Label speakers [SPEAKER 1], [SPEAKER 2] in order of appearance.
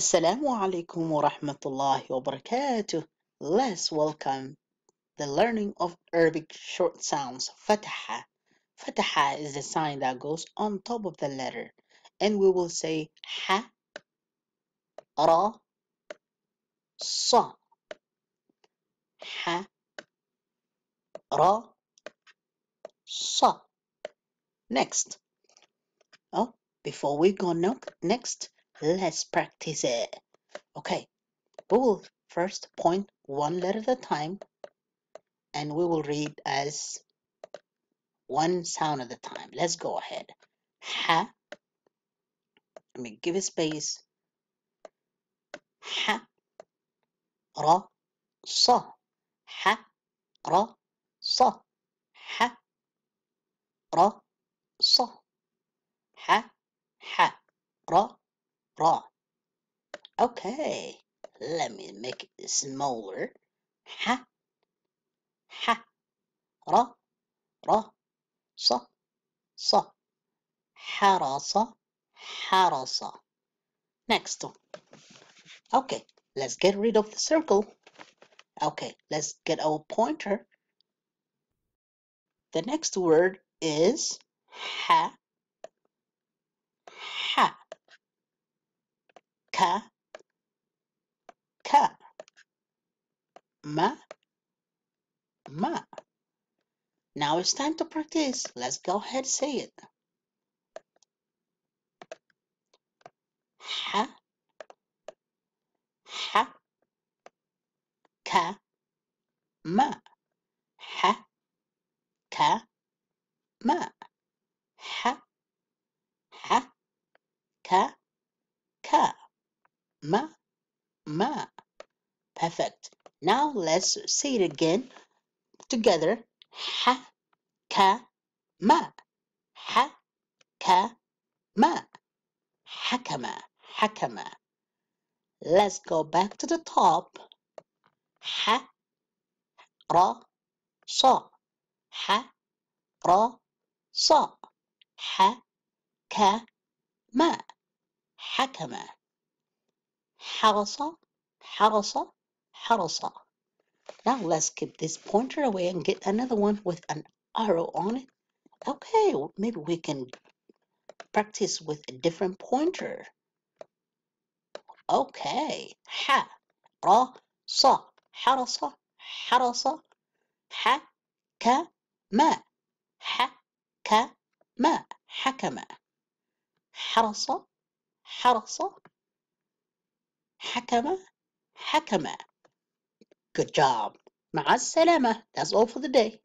[SPEAKER 1] Assalamu alaikum wa rahmatullahi wa barakatuh. Let's welcome the learning of Arabic short sounds. Fataha. Fataha is the sign that goes on top of the letter. And we will say ha, ra, sa. Ha, ra, sa. Next. Oh, before we go next, let's practice it. Okay, we will first point one letter at a time and we will read as one sound at a time. Let's go ahead. Ha. Let me give a space. Ha. Ra. Sa. Ha. Ra. Sa. Ha. Ra. Sa. Ha. Ha. Ra. Ra. Okay. Let me make it smaller. Ha. Ha. Ra. Ra. Sa. Sa. Harasa. Harasa. Next. Okay. Let's get rid of the circle. Okay. Let's get our pointer. The next word is. Ha. Ka. Ka. Ma. Ma. Now it's time to practice. Let's go ahead say it. Ha. Ha. Ka. Ma. Ha. Ka. Ma. Ha. Ha. Ka. Ka. Ma. Ma. Perfect. Now let's say it again together. Ha. Ka. Ma. Ha. Ka. Ma. Hakama. Hakama. Let's go back to the top. Ha. Ra. Sa. Ha. Ra. Sa. Ha. Ka. Ma. Hakama. Harasa. Harasa. Harasa. Now let's keep this pointer away and get another one with an arrow on it. Okay, maybe we can practice with a different pointer. Okay. Ha. Ra. Sa. Harasa. Harasa. Ha. Ka. Ma. Ha. Ka. Hakama, Hakama. Good job. Ma'a salama. That's all for the day.